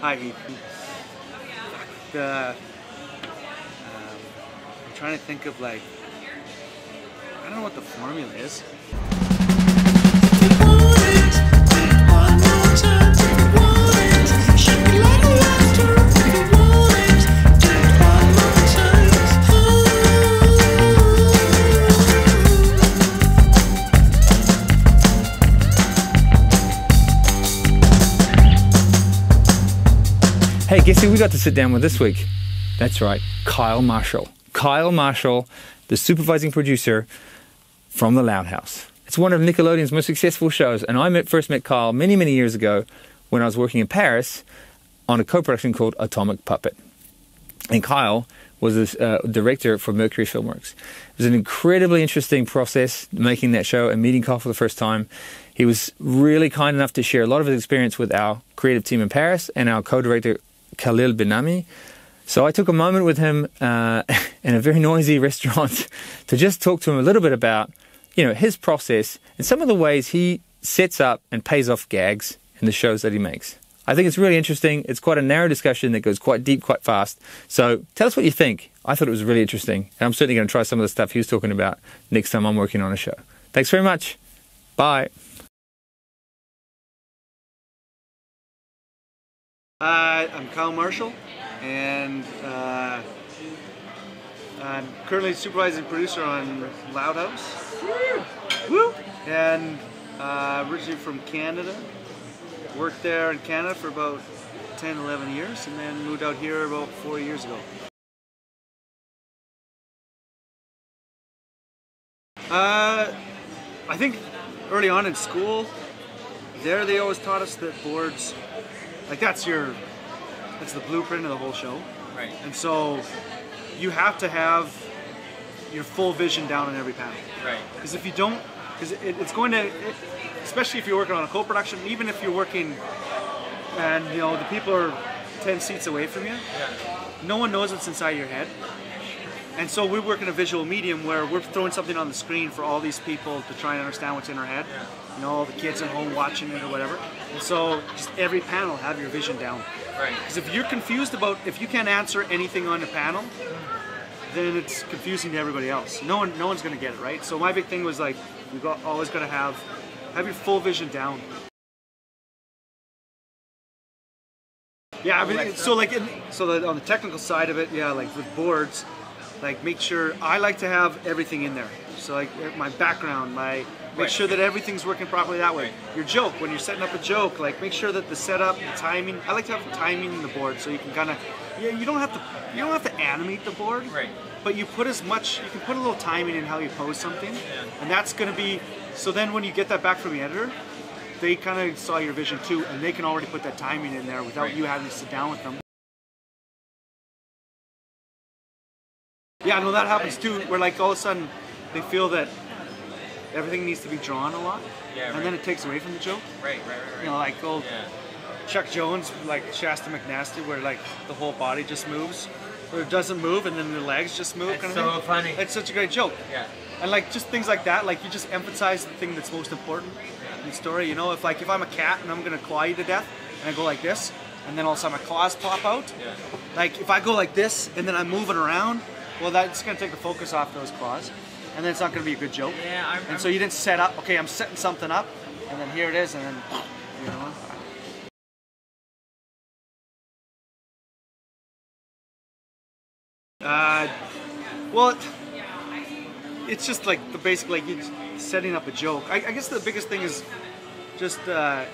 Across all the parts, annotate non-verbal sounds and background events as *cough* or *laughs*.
Hi. The, um, I'm trying to think of like, I don't know what the formula is. Guess who we got to sit down with this week? That's right, Kyle Marshall. Kyle Marshall, the supervising producer from The Loud House. It's one of Nickelodeon's most successful shows, and I met, first met Kyle many, many years ago when I was working in Paris on a co production called Atomic Puppet. And Kyle was the uh, director for Mercury Filmworks. It was an incredibly interesting process making that show and meeting Kyle for the first time. He was really kind enough to share a lot of his experience with our creative team in Paris and our co director Khalil Benami. So I took a moment with him uh, *laughs* in a very noisy restaurant *laughs* to just talk to him a little bit about, you know, his process and some of the ways he sets up and pays off gags in the shows that he makes. I think it's really interesting. It's quite a narrow discussion that goes quite deep, quite fast. So tell us what you think. I thought it was really interesting, and I'm certainly going to try some of the stuff he was talking about next time I'm working on a show. Thanks very much. Bye. Uh, I'm Kyle Marshall, and uh, I'm currently supervising producer on Loud House. Woo! And uh, originally from Canada. Worked there in Canada for about 10, 11 years, and then moved out here about four years ago. Uh, I think early on in school, there they always taught us that boards, like that's your, that's the blueprint of the whole show. Right. And so you have to have your full vision down in every panel. Right. Because if you don't, because it, it's going to, it, especially if you're working on a co-production, even if you're working and you know the people are 10 seats away from you, Yeah. no one knows what's inside your head. And so we work in a visual medium where we're throwing something on the screen for all these people to try and understand what's in our head. You know, the kids at home watching it or whatever. And so just every panel have your vision down. Right. Because if you're confused about, if you can't answer anything on the panel, then it's confusing to everybody else. No one, no one's gonna get it right. So my big thing was like, you got always gotta have, have your full vision down. Yeah, I mean, so like, in, so that on the technical side of it, yeah, like with boards, like make sure I like to have everything in there. So like my background, my make Right. sure that everything's working properly that way. Your joke, when you're setting up a joke, like make sure that the setup, the timing. I like to have the timing in the board so you can kind of, yeah, you don't have to, you don't have to animate the board, Right. But you put as much, you can put a little timing in how you pose something, yeah. and that's going to be. So then when you get that back from the editor, they kind of saw your vision too, and they can already put that timing in there without Right. you having to sit down with them. Yeah, no, that happens too. Where like all of a sudden they feel that everything needs to be drawn a lot, Yeah, and then it takes away from the joke. Right, right, right. right. You know, like old Yeah. Chuck Jones, like Shasta McNasty, where like the whole body just moves, or it doesn't move, and then the legs just move. Kind so thing. funny. It's such a great joke. Yeah. And like just things like that, like you just emphasize the thing that's most important in the story. You know, if like if I'm a cat and I'm gonna claw you to death, and I go like this, and then all of a sudden my claws pop out. Yeah. Like if I go like this and then I'm moving around, well that's gonna take the focus off those claws, and then it's not gonna be a good joke. Yeah, I'm, And so you didn't set up. Okay, I'm setting something up, and then here it is, and then you know. Uh, well, it's just like the basic, like you setting up a joke. I, I guess the biggest thing is just uh,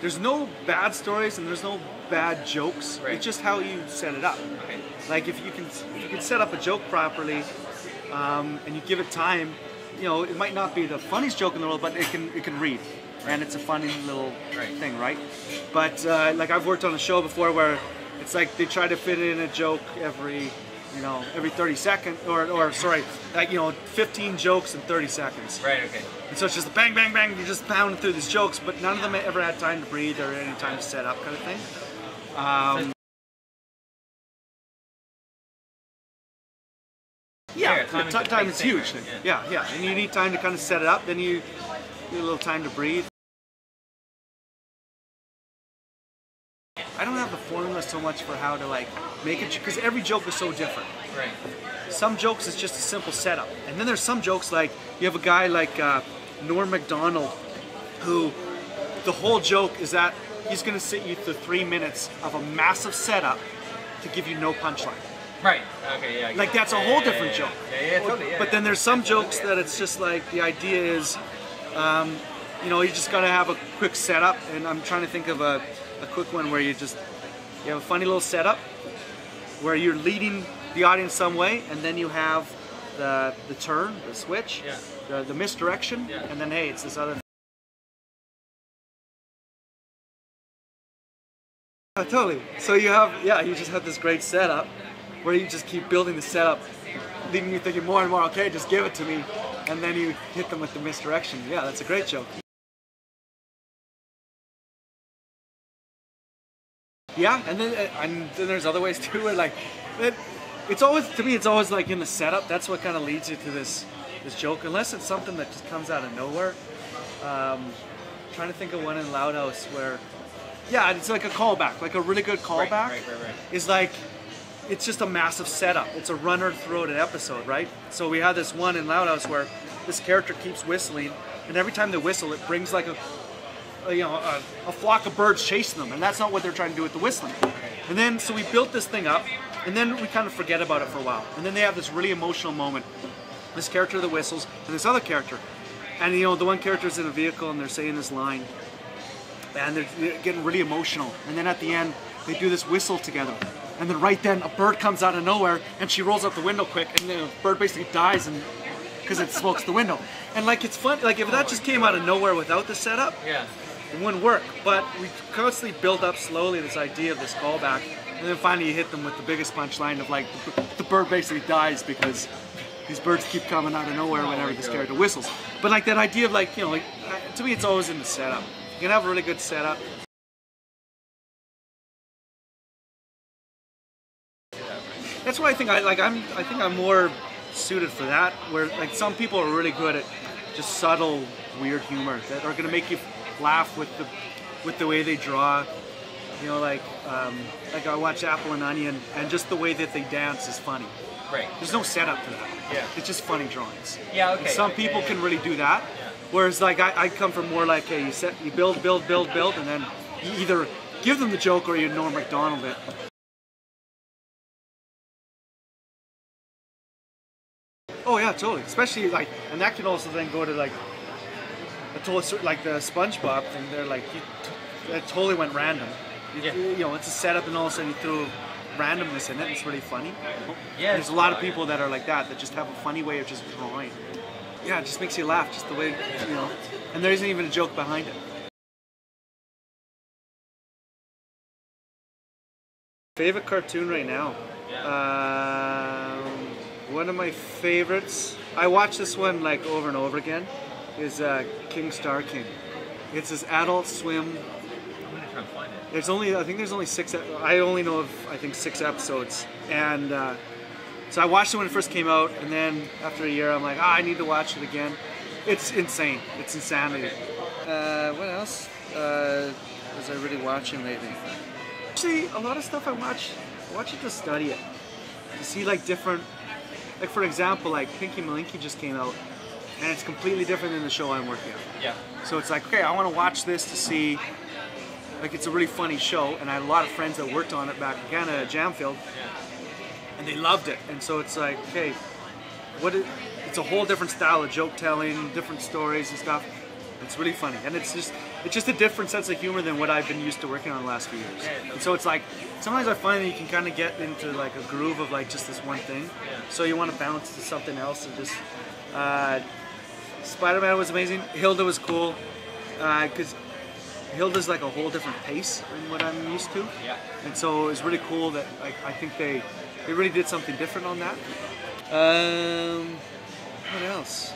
there's no bad stories and there's no bad jokes. Right. It's just how you set it up. Okay. Like if you can if you can set up a joke properly, um, and you give it time, you know it might not be the funniest joke in the world, but it can it can read, and it's a funny little Right. thing, right? But uh, like I've worked on a show before where it's like they try to fit in a joke every you know every 30 seconds or or sorry like you know 15 jokes in 30 seconds. Right, okay. And so it's just the bang, bang, bang. You're just pounding through these jokes, but none of them ever had time to breathe or any time to set up, kind of thing. Um, yeah, Yeah, time the is ti- time is thing, huge. right? Yeah. yeah, and you need time to kind of set it up. Then you need a little time to breathe. I don't have the formula so much for how to like make it because every joke is so different. Right. Some jokes is just a simple setup, and then there's some jokes like you have a guy like uh, Norm Macdonald, who the whole joke is that he's going to sit you through three minutes of a massive setup to give you no punchline. Right. Okay. Yeah. Like that's a whole different joke. Yeah. Yeah. totally. But then there's some jokes that it's just like the idea is, um, you know, you just gotta have a quick setup, and I'm trying to think of a, a quick one where you just you have a funny little setup where you're leading the audience some way, and then you have the the turn, the switch, Yeah. the, the misdirection, Yeah. and then hey, it's this other. Yeah, totally. So you have, yeah, you just have this great setup where you just keep building the setup, leaving you thinking more and more, okay, just give it to me. And then you hit them with the misdirection. Yeah, that's a great joke. Yeah, and then uh, and then there's other ways *laughs* too where like it, it's always to me it's always like in the setup that's what kind of leads you to this this joke unless it's something that just comes out of nowhere. Um, trying to think of one in Loud House where yeah, it's like a callback, like a really good callback Right, right, right, right. is like it's just a massive setup. It's a runner throughout an episode, right? So we have this one in Loud House where this character keeps whistling, and every time they whistle, it brings like a, a, you know a, a flock of birds chasing them, and that's not what they're trying to do with the whistling. And then so we built this thing up, and then we kind of forget about it for a while, and then they have this really emotional moment. This character that whistles, and this other character, and you know the one character's in a vehicle, and they're saying this line, and they're, they're getting really emotional. And then at the end, they do this whistle together. And then right then, a bird comes out of nowhere, and she rolls out the window quick, and the bird basically dies, and because it smokes the window. And like it's fun, like if that just came out of nowhere without the setup, Yeah. it wouldn't work. But we constantly build up slowly this idea of this callback, and then finally you hit them with the biggest punchline of like the, bird basically dies because these birds keep coming out of nowhere whenever this character whistles. But like that idea of like you know like uh, to me it's always in the setup. You can have a really good setup. That's why I think I like I'm I think I'm more suited for that. Where like some people are really good at just subtle weird humor that are gonna make you laugh with the with the way they draw. You know, like um, like I watch Apple and Onion, and just the way that they dance is funny. Right. There's no setup to that. Yeah. It's just funny drawings. Yeah, And okay, some okay, people yeah, can yeah. really do that. Yeah. Whereas like I, I come from more like hey, you set you build, build, build, build, and then you either give them the joke or you Norm Macdonald it. Oh yeah, totally. Especially like, and that can also then go to like, a total, like the SpongeBob thing. They're like, you t- it totally went random. You, Yeah. you know, it's a setup, and all of a sudden you throw randomness in it. It's really funny. Yeah. There's a lot of people that are like that that just have a funny way of just drawing. Yeah, it just makes you laugh, just the way you know. And there isn't even a joke behind it. Favorite cartoon right now? Um, one of my favorites. I watch this one like over and over again. Is uh, King Star King. It's this Adult Swim I'm gonna try and find it. there's only I think there's only six. I only know of I think six episodes, and uh, so I watched it when it first came out, and then after a year, I'm like, ah, I need to watch it again. It's insane. It's insanity. Uh, what else uh, was I really watching lately? Actually, a lot of stuff I watch. I watch it to study it, to see like different. Like for example, like Pinky Malinky just came out, and it's completely different than the show I'm working on. Yeah. So it's like, okay, I want to watch this to see. Like, it's a really funny show, and I had a lot of friends that worked on it back in Canada at Jam Filled, and they loved it. And so it's like, okay, what? Is, it's a whole different style of joke telling, different stories and stuff. It's really funny, and it's just it's just a different sense of humor than what I've been used to working on the last few years. And so it's like sometimes I find that you can kind of get into like a groove of like just this one thing. So you want to bounce to something else and just. Uh, Spider-Man was amazing. Hilda was cool because Hilda's like a whole different pace than what I'm used to, Yeah. and so it was really cool that like I think they they really did something different on that. Um, what else?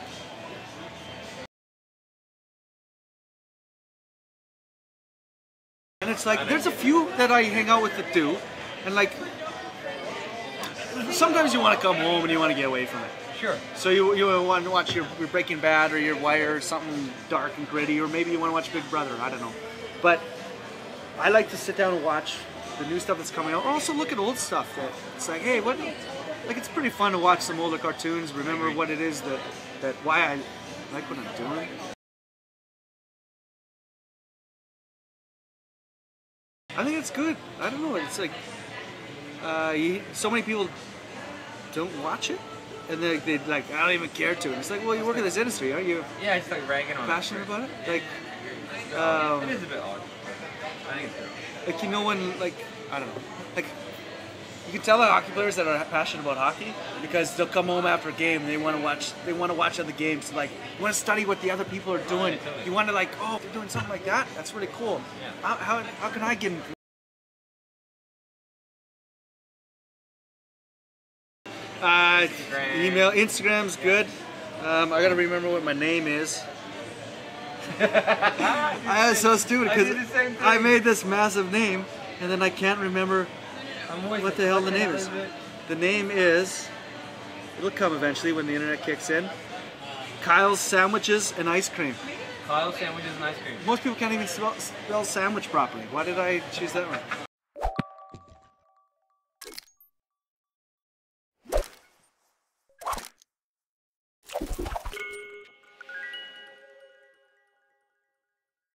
And it's like there's a few that I hang out with that do, and like sometimes you want to come home and you want to get away from it. Sure. So you, you want to watch your, your Breaking Bad or your Wire, or something dark and gritty, or maybe you want to watch Big Brother. I don't know, but I like to sit down and watch the new stuff that's coming out. Or also look at old stuff that it's like, hey, what? Like it's pretty fun to watch some older cartoons. Remember what it is that that why I like what I'm doing. I think it's good. I don't know. It's like uh, you, so many people don't watch it, and they they like I don't even care to. And it's like, well, you work in this industry, aren't you? Yeah, it's like ragging on Passionate about it? Like, um, it is a bit odd. I think it's good. like you know when like I don't know, like you can tell the hockey players that are passionate about hockey because they'll come home after a game and they want to watch they want to watch other games. Like you want to study what the other people are doing. You want to like oh they're doing something like that. That's really cool. How, how, how can I get? in- Uh, email Instagram's good. Um, I gotta remember what my name is. *laughs* I was so stupid because thing. I made this massive name and then I can't remember what the hell the name is. The name is, it'll come eventually when the internet kicks in. Kyle's Sandwiches and Ice Cream. Kyle's sandwiches and ice cream. Most people can't even spell, spell sandwich properly. Why did I choose that one?